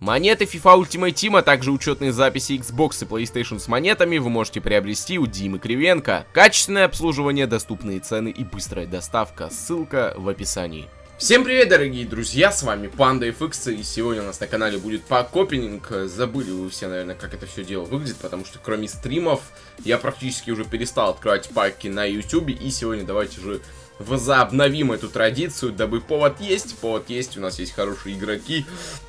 Монеты FIFA Ultimate Team, а также учетные записи Xbox и PlayStation с монетами вы можете приобрести у Димы Кривенко. Качественное обслуживание, доступные цены и быстрая доставка. Ссылка в описании. Всем привет, дорогие друзья, с вами Панда FX, и сегодня у нас на канале будет пак-копинг. Забыли вы все, наверное, как это все дело выглядит, потому что кроме стримов я практически уже перестал открывать паки на YouTube, и сегодня давайте же возобновим эту традицию, дабы повод есть, повод есть, у нас есть хорошие игроки.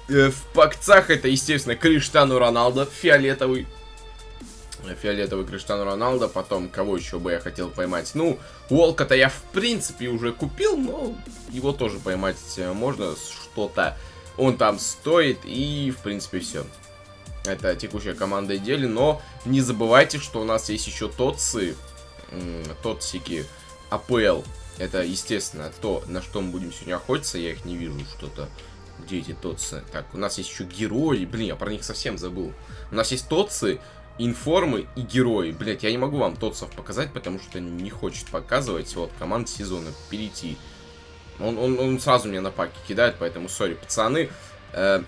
Э, в пакцах это, естественно, Криштану Роналдо, фиолетовый. Фиолетовый Криштану Роналдо, потом кого еще бы я хотел поймать? Ну, Уолка-то я в принципе уже купил, но его тоже поймать э, можно что-то. Он там стоит и в принципе все. Это текущая команда недели, но не забывайте, что у нас есть еще тотсы, тотсики АПЛ. Это, естественно, то, на что мы будем сегодня охотиться. Я их не вижу что-то. Где эти тотсы? Так, у нас есть еще герои. Блин, я про них совсем забыл. У нас есть тотсы, информы и герои. Блять, я не могу вам тотсов показать, потому что не хочет показывать. Вот, команд сезона. Перейти. Он, он, он сразу мне на паке кидает, поэтому, сори, пацаны. Э,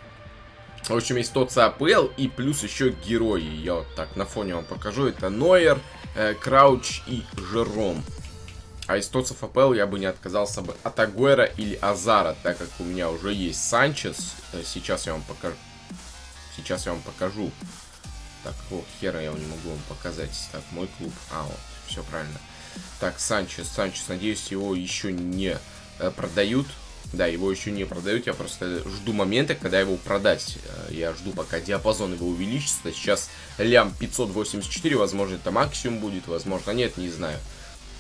в общем, есть тот АПЛ и плюс еще герои. Я вот так на фоне вам покажу. Это Нойер, э, Крауч и Жером. А из Тотсов АПЛ я бы не отказался бы от Агуэра или Азара, так как у меня уже есть Санчес. Э, сейчас я вам покажу. Сейчас я вам покажу. Так, о, хера я не могу вам показать. Так, мой клуб. А, вот, все правильно. Так, Санчес, Санчес, надеюсь, его еще не э, продают. Да, его еще не продают, я просто жду момента, когда его продать. Э, я жду, пока диапазон его увеличится. Сейчас лям 584, возможно, это максимум будет, возможно, нет, не знаю.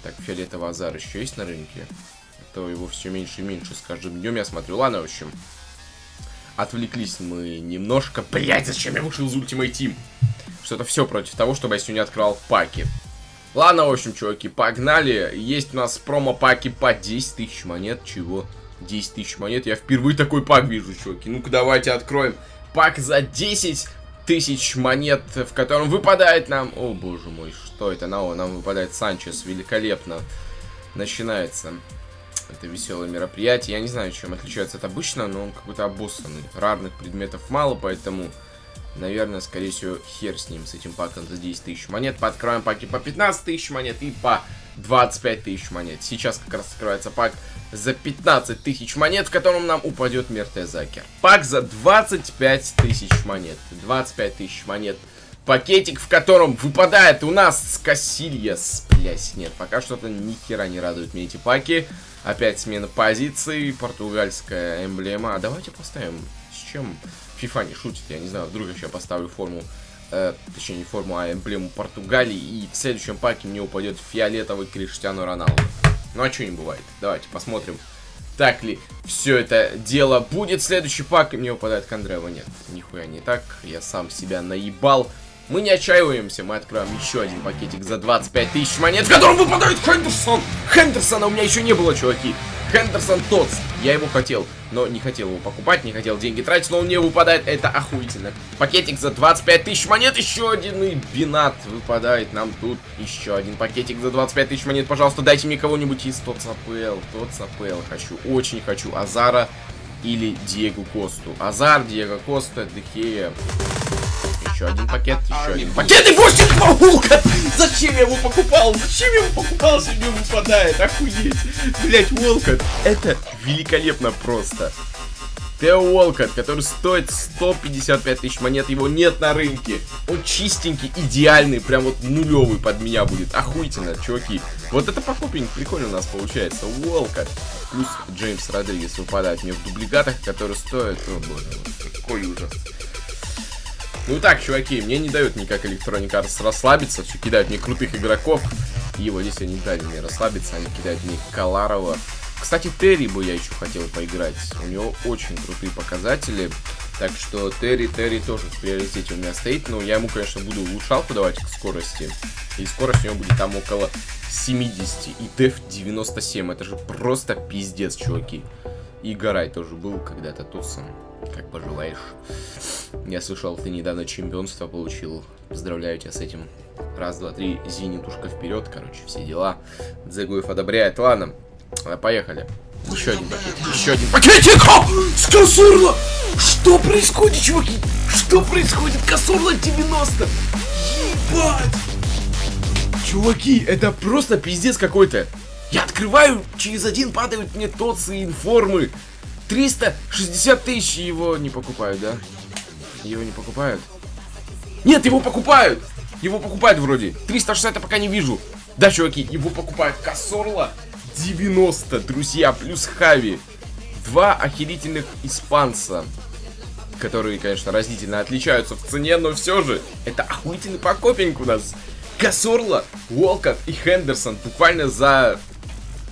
Так, фиолетовый азар еще есть на рынке? А то его все меньше и меньше с каждым днем я смотрю. Ладно, в общем. Отвлеклись мы немножко. Блять, зачем я вышел из Ultimate Team? Что-то все против того, чтобы я сегодня открывал паки. Ладно, в общем, чуваки, погнали. Есть у нас промо-паки по 10 тысяч монет. Чего? 10 тысяч монет. Я впервые такой пак вижу, чуваки. Ну-ка, давайте откроем. Пак за 10 тысяч монет, в котором выпадает нам... О, боже мой, что это? Нам, нам выпадает Санчес. Великолепно. Начинается это веселое мероприятие. Я не знаю, чем отличается от обычного, но он какой-то обоссанный. Рарных предметов мало, поэтому, наверное, скорее всего, хер с ним, с этим паком за 10 тысяч монет. Пооткроем паки по 15 тысяч монет и по 25 тысяч монет. Сейчас как раз открывается пак за 15 тысяч монет, в котором нам упадет Мертезакер. Пак за 25 тысяч монет. 25 тысяч монет. Пакетик, в котором выпадает у нас Кассильяс. Блять, нет, пока что-то ни хера не радуют мне эти паки. Опять смена позиций, португальская эмблема. А давайте поставим, с чем FIFA не шутит, я не знаю, вдруг я сейчас поставлю форму э, точнее не форму, а эмблему Португалии, и в следующем паке мне упадет фиолетовый Криштиану Роналду. Ну а что не бывает? Давайте посмотрим, так ли все это дело будет. Следующий пак, и мне упадает Кондрева. Нет, нихуя не так. Я сам себя наебал. Мы не отчаиваемся, мы откроем еще один пакетик за 25 тысяч монет, в котором выпадает Хендерсон. Хендерсона у меня еще не было, чуваки. Хендерсон тот. Я его хотел, но не хотел его покупать, не хотел деньги тратить, но он мне выпадает. Это охуительно. Пакетик за 25 тысяч монет, еще один и бинат выпадает нам тут. Еще один пакетик за 25 тысяч монет. Пожалуйста, дайте мне кого-нибудь из тот АПЛ. Тот АПЛ хочу, очень хочу. Азара или Диего Косту. Азар, Диего Коста, Дехея. Еще один пакет, еще один пакет и 8 паука! Зачем я его покупал? Зачем я его покупал, если мне выпадает? Охуеть! Блять, Волкот, это великолепно просто. Тео Уолкот, который стоит 155 тысяч монет, его нет на рынке. Он чистенький, идеальный, прям вот нулевый под меня будет. Охуительно, чуваки. Вот это покупинг прикольно у нас получается. Уолкот. Плюс Джеймс Родригес выпадает мне в дубликатах, которые стоят... О боже, какой ужас. Ну так, чуваки, мне не дают никак Electronic Arts расслабиться, все кидают мне крутых игроков. И вот здесь они дали мне расслабиться, они кидают мне Каларова. Кстати, Терри бы я еще хотел поиграть. У него очень крутые показатели. Так что Терри, Терри тоже в приоритете у меня стоит. Но я ему, конечно, буду улучшалку давать к скорости. И скорость у него будет там около 70. И деф 97. Это же просто пиздец, чуваки. И Гарай тоже был когда-то тут. Как пожелаешь. Я слышал, ты недавно чемпионство получил. Поздравляю тебя с этим. Раз, два, три, зенитушка вперед, короче, все дела. Дзегуев одобряет. Ладно, поехали. Еще один пакет. Еще один пакетик! Скосурло! Что происходит, чуваки? Что происходит? Косорла 90! Ебать! Чуваки, это просто пиздец какой-то. Я открываю, через один падают мне тоцы информы. 360 тысяч его не покупают, да? Его не покупают? Нет, его покупают! Его покупают вроде. 360 я пока не вижу. Да, чуваки, его покупают Косорла 90, друзья, плюс Хави. Два охерительных испанца которые, конечно, разительно отличаются в цене, но все же, это охуительный покопинг у нас. Косорла, Уолкот и Хендерсон буквально за...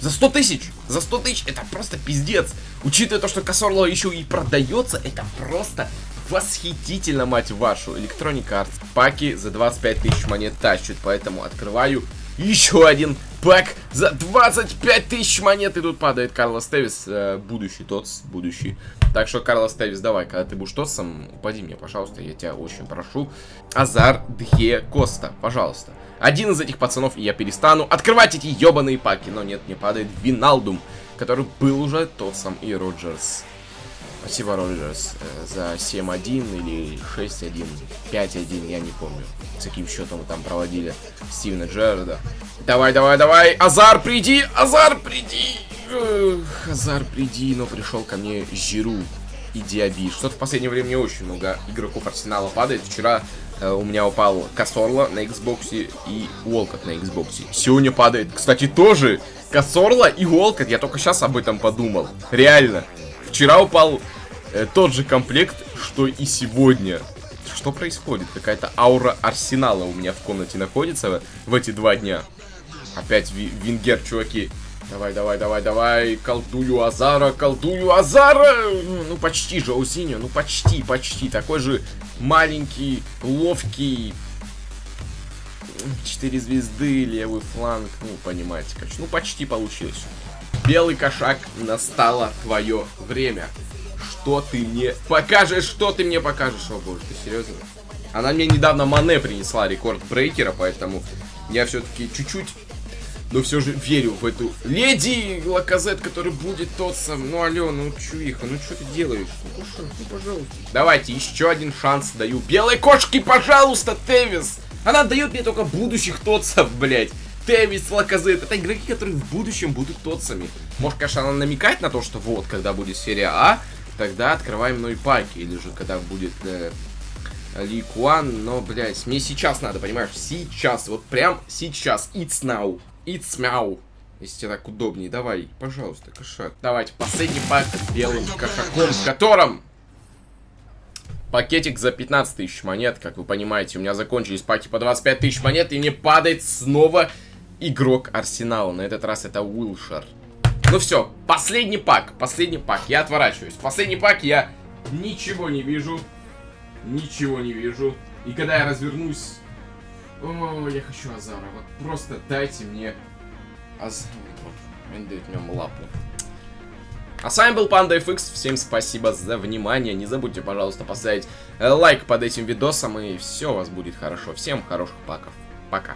За 100 тысяч! За 100 тысяч это просто пиздец! Учитывая то, что Косорла еще и продается, это просто восхитительно, мать вашу. Electronic Arts паки за 25 тысяч монет тащат, поэтому открываю еще один пак за 25 тысяч монет. И тут падает Карлос Тевис, э, будущий тот, будущий. Так что, Карлос Тевис, давай, когда ты будешь тотсом, упади мне, пожалуйста, я тебя очень прошу. Азар Дхе Коста, пожалуйста. Один из этих пацанов, и я перестану открывать эти ебаные паки. Но нет, не падает Виналдум, который был уже тот сам и Роджерс. Спасибо, Роджерс, э, за 7-1 или 6-1, 5-1, я не помню, с каким счетом мы там проводили Стивена Джерарда. Давай, давай, давай, Азар, приди, Азар, приди! Эх, Азар, приди, но пришел ко мне Жиру и Диаби. Что-то в последнее время очень много игроков Арсенала падает. Вчера э, у меня упал Косорла на Xbox и Уолкот на Xbox. Сегодня падает, кстати, тоже Косорла и Уолкот. Я только сейчас об этом подумал. Реально. Вчера упал э, тот же комплект, что и сегодня. Что происходит? Какая-то аура арсенала у меня в комнате находится в эти два дня. Опять ви Вингер, чуваки. Давай, давай, давай, давай. Колдую Азара, колдую Азара. Ну, почти же, Усиньо. Ну, почти, почти. Такой же маленький, ловкий. Четыре звезды, левый фланг. Ну, понимаете, короче. Ну, почти получилось. Белый кошак, настало твое время. Что ты мне покажешь? Что ты мне покажешь? О боже, ты серьезно? Она мне недавно Мане принесла рекорд брейкера, поэтому я все-таки чуть-чуть, но все же верю в эту леди Лаказет, который будет тот сам. Ну, алло, ну чуиха, ну что ты делаешь? Ну, ну, пожалуйста. Давайте еще один шанс даю. Белой кошке, пожалуйста, Тевис! Она дает мне только будущих тотсов, блядь. Тевис, Лаказет. Это игроки, которые в будущем будут тотсами. Может, конечно, она намекает на то, что вот, когда будет серия А, тогда открываем мной паки. Или же, когда будет э, Ли Куан. Но, блядь, мне сейчас надо, понимаешь? Сейчас, вот прям сейчас. It's now. It's now. Если тебе так удобнее, давай, пожалуйста, кошак. Давайте, последний пак белым кошаком, в котором Пакетик за 15 тысяч монет, как вы понимаете, у меня закончились паки по 25 тысяч монет, и мне падает снова игрок Арсенала. На этот раз это Уилшер. Ну все, последний пак, последний пак, я отворачиваюсь. Последний пак я ничего не вижу, ничего не вижу. И когда я развернусь... О, я хочу Азара, вот просто дайте мне Азара. Он дает мне лапу. А с вами был FX, всем спасибо за внимание, не забудьте, пожалуйста, поставить лайк под этим видосом, и все у вас будет хорошо. Всем хороших паков, пока.